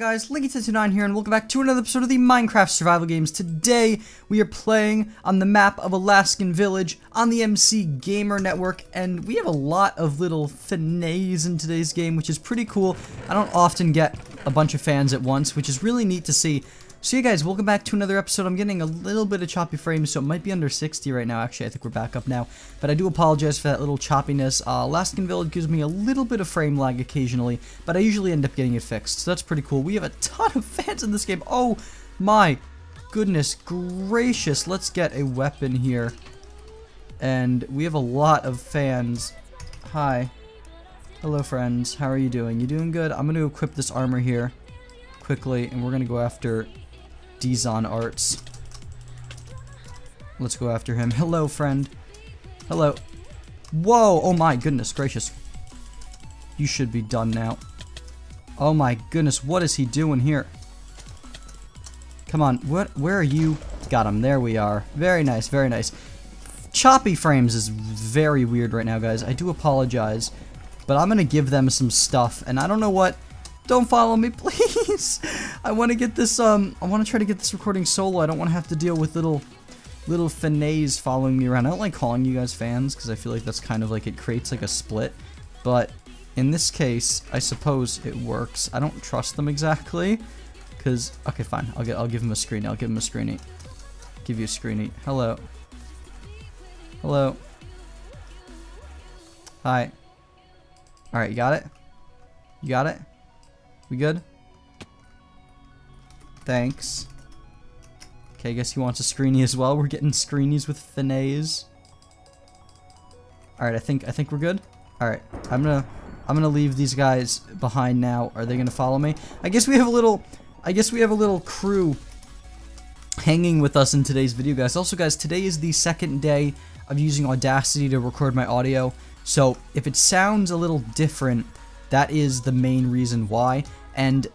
guys? Linky109 here and welcome back to another episode of the Minecraft Survival Games. Today we are playing on the map of Alaskan Village on the MC Gamer Network and we have a lot of little fanays in today's game which is pretty cool. I don't often get a bunch of fans at once which is really neat to see. So yeah guys, welcome back to another episode. I'm getting a little bit of choppy frames, so it might be under 60 right now. Actually, I think we're back up now. But I do apologize for that little choppiness. Uh, Alaskan Village gives me a little bit of frame lag occasionally, but I usually end up getting it fixed. So that's pretty cool. We have a ton of fans in this game. Oh my goodness gracious. Let's get a weapon here. And we have a lot of fans. Hi. Hello friends, how are you doing? You doing good? I'm going to equip this armor here quickly, and we're going to go after Dizon Arts. Let's go after him. Hello, friend. Hello. Whoa! Oh my goodness gracious. You should be done now. Oh my goodness, what is he doing here? Come on, what? Where are you? Got him. There we are. Very nice, very nice. Choppy frames is very weird right now, guys. I do apologize, but I'm gonna give them some stuff, and I don't know what don't follow me, please. I want to get this, um, I want to try to get this recording solo. I don't want to have to deal with little, little fanays following me around. I don't like calling you guys fans because I feel like that's kind of like, it creates like a split. But in this case, I suppose it works. I don't trust them exactly. Because, okay, fine. I'll get, I'll give him a screen. I'll give him a screeny. Give you a screeny. Hello. Hello. Hi. Alright, you got it? You got it? We good? Thanks. Okay, I guess he wants a screeny as well. We're getting screenies with fanays. Alright, I think I think we're good. Alright, I'm gonna I'm gonna leave these guys behind now. Are they gonna follow me? I guess we have a little I guess we have a little crew hanging with us in today's video, guys. Also, guys, today is the second day of using Audacity to record my audio. So, if it sounds a little different, that is the main reason why. And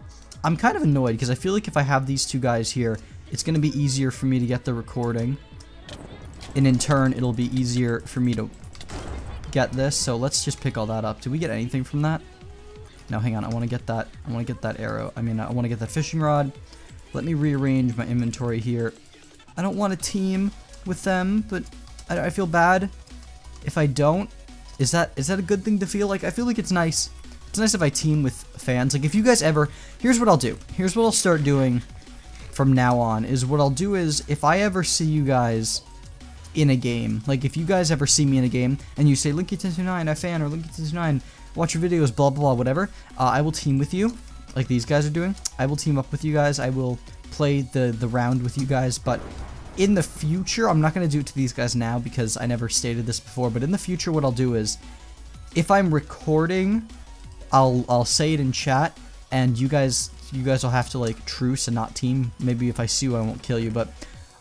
I'm kind of annoyed because I feel like if I have these two guys here, it's going to be easier for me to get the recording. And in turn, it'll be easier for me to get this. So let's just pick all that up. Did we get anything from that? No, hang on. I want to get that. I want to get that arrow. I mean, I want to get that fishing rod. Let me rearrange my inventory here. I don't want to team with them, but I, I feel bad if I don't. Is that is that a good thing to feel like? I feel like it's nice it's nice if I team with fans. Like, if you guys ever... Here's what I'll do. Here's what I'll start doing from now on, is what I'll do is, if I ever see you guys in a game, like, if you guys ever see me in a game, and you say, Linky109, I fan, or Linky109, watch your videos, blah, blah, blah, whatever, uh, I will team with you, like these guys are doing. I will team up with you guys. I will play the, the round with you guys, but in the future, I'm not going to do it to these guys now because I never stated this before, but in the future, what I'll do is, if I'm recording I'll I'll say it in chat, and you guys you guys will have to like truce and not team. Maybe if I see you, I won't kill you, but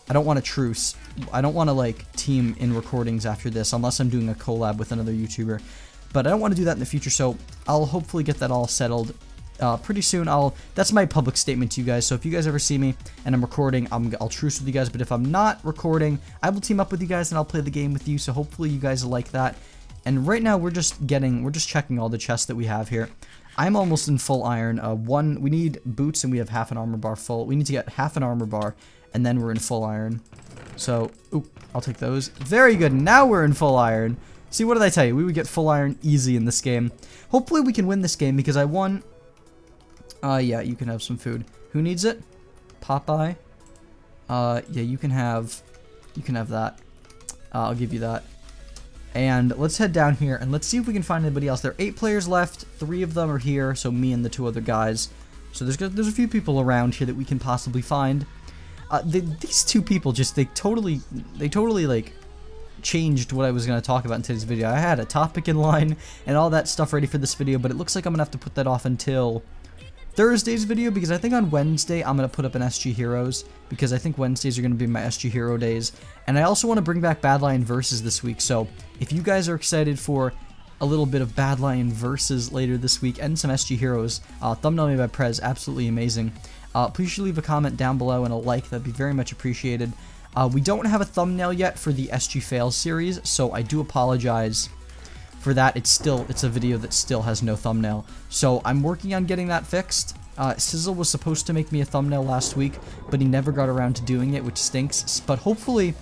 I don't want to truce. I don't want to like team in recordings after this unless I'm doing a collab with another YouTuber. But I don't want to do that in the future, so I'll hopefully get that all settled uh, pretty soon. I'll that's my public statement to you guys. So if you guys ever see me and I'm recording, I'm, I'll truce with you guys. But if I'm not recording, I will team up with you guys and I'll play the game with you. So hopefully you guys like that. And right now we're just getting, we're just checking all the chests that we have here. I'm almost in full iron. Uh, one, we need boots and we have half an armor bar full. We need to get half an armor bar and then we're in full iron. So, oop, I'll take those. Very good. Now we're in full iron. See, what did I tell you? We would get full iron easy in this game. Hopefully we can win this game because I won. Uh, yeah, you can have some food. Who needs it? Popeye? Uh, yeah, you can have, you can have that. Uh, I'll give you that. And let's head down here and let's see if we can find anybody else. There are eight players left. Three of them are here, so me and the two other guys. So there's there's a few people around here that we can possibly find. Uh, the, these two people just they totally they totally like changed what I was going to talk about in today's video. I had a topic in line and all that stuff ready for this video, but it looks like I'm going to have to put that off until Thursday's video because I think on Wednesday I'm going to put up an SG Heroes because I think Wednesdays are going to be my SG Hero days. And I also want to bring back Badlion Versus this week, so if you guys are excited for a little bit of Badlion Versus later this week and some SG Heroes, uh, thumbnail me by Prez, absolutely amazing. Uh, please leave a comment down below and a like, that'd be very much appreciated. Uh, we don't have a thumbnail yet for the SG Fails series, so I do apologize for that. It's still, it's a video that still has no thumbnail. So I'm working on getting that fixed. Uh, Sizzle was supposed to make me a thumbnail last week, but he never got around to doing it, which stinks. But hopefully,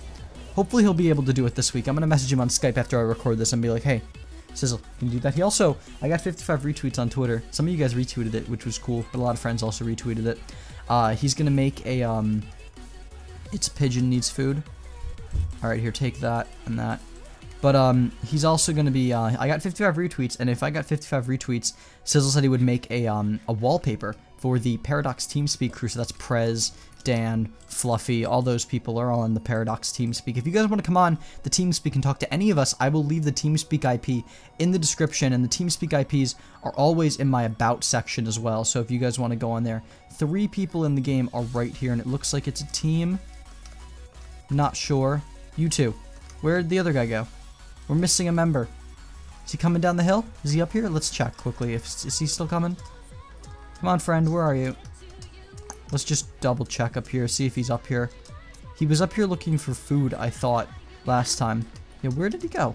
hopefully he'll be able to do it this week. I'm gonna message him on Skype after I record this and be like, hey, Sizzle, can you do that? He also, I got 55 retweets on Twitter. Some of you guys retweeted it, which was cool, but a lot of friends also retweeted it. Uh, he's gonna make a, um, it's pigeon needs food. Alright, here, take that and that. But um, he's also going to be, uh, I got 55 retweets, and if I got 55 retweets, Sizzle said he would make a, um, a wallpaper for the Paradox TeamSpeak crew, so that's Prez, Dan, Fluffy, all those people are all on the Paradox TeamSpeak. If you guys want to come on the TeamSpeak and talk to any of us, I will leave the TeamSpeak IP in the description, and the TeamSpeak IPs are always in my About section as well, so if you guys want to go on there. Three people in the game are right here, and it looks like it's a team. Not sure. You two. Where'd the other guy go? We're missing a member. Is he coming down the hill? Is he up here? Let's check quickly. If, is he still coming? Come on, friend. Where are you? Let's just double check up here. See if he's up here. He was up here looking for food, I thought, last time. Yeah, where did he go?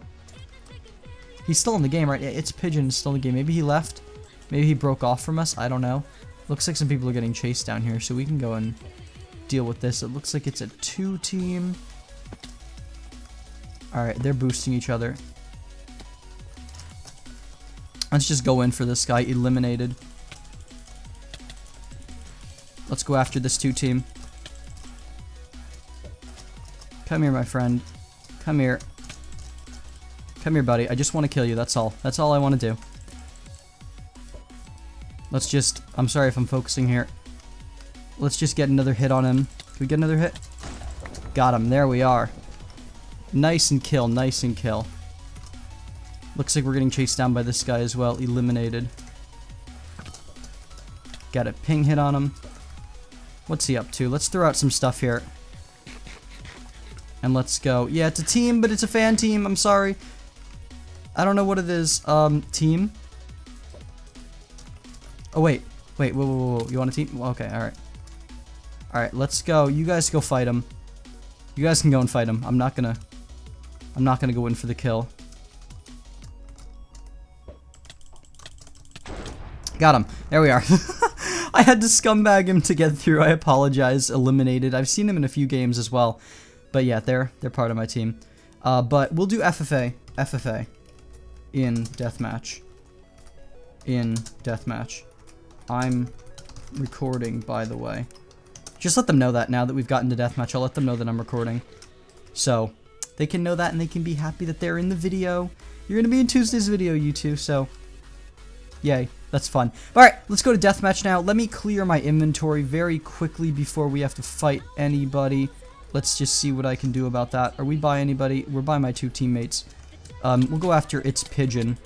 He's still in the game, right? Yeah, it's Pigeon still in the game. Maybe he left. Maybe he broke off from us. I don't know. Looks like some people are getting chased down here, so we can go and deal with this. It looks like it's a two-team. Alright, they're boosting each other. Let's just go in for this guy. Eliminated. Let's go after this two team. Come here, my friend. Come here. Come here, buddy. I just want to kill you. That's all. That's all I want to do. Let's just... I'm sorry if I'm focusing here. Let's just get another hit on him. Can we get another hit? Got him. There we are. Nice and kill, nice and kill. Looks like we're getting chased down by this guy as well. Eliminated. Got a ping hit on him. What's he up to? Let's throw out some stuff here. And let's go. Yeah, it's a team, but it's a fan team. I'm sorry. I don't know what it is. Um, team? Oh, wait. Wait, whoa, whoa, whoa. You want a team? Okay, alright. Alright, let's go. You guys go fight him. You guys can go and fight him. I'm not gonna... I'm not gonna go in for the kill. Got him. There we are. I had to scumbag him to get through. I apologize. Eliminated. I've seen him in a few games as well. But yeah, they're they're part of my team. Uh, but we'll do FFA. FFA. In deathmatch. In deathmatch. I'm recording, by the way. Just let them know that now that we've gotten to deathmatch. I'll let them know that I'm recording. So, they can know that and they can be happy that they're in the video. You're going to be in Tuesday's video, you two, so yay. That's fun. Alright, let's go to deathmatch now. Let me clear my inventory very quickly before we have to fight anybody. Let's just see what I can do about that. Are we by anybody? We're by my two teammates. Um, we'll go after It's Pigeon.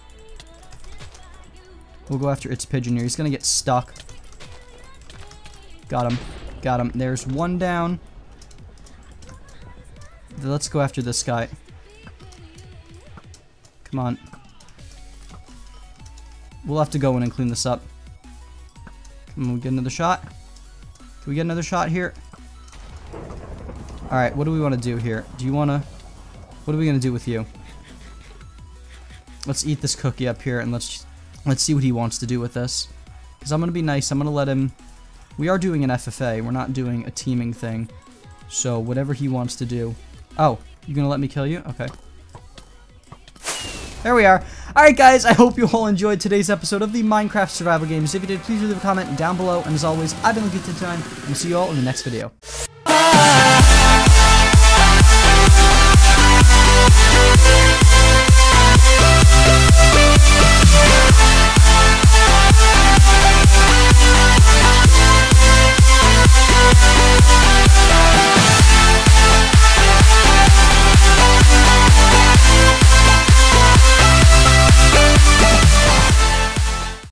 We'll go after It's Pigeon here. He's gonna get stuck. Got him. Got him. There's one down. Let's go after this guy. Come on. We'll have to go in and clean this up. Can we get another shot? Can we get another shot here? Alright, what do we want to do here? Do you want to... What are we going to do with you? Let's eat this cookie up here and let's let's see what he wants to do with this. Because I'm going to be nice. I'm going to let him... We are doing an FFA. We're not doing a teaming thing. So whatever he wants to do. Oh, you to let me kill you? Okay. There we are. Alright guys, I hope you all enjoyed today's episode of the Minecraft Survival Games. If you did, please leave a comment down below. And as always, I've been to time. And we'll see you all in the next video.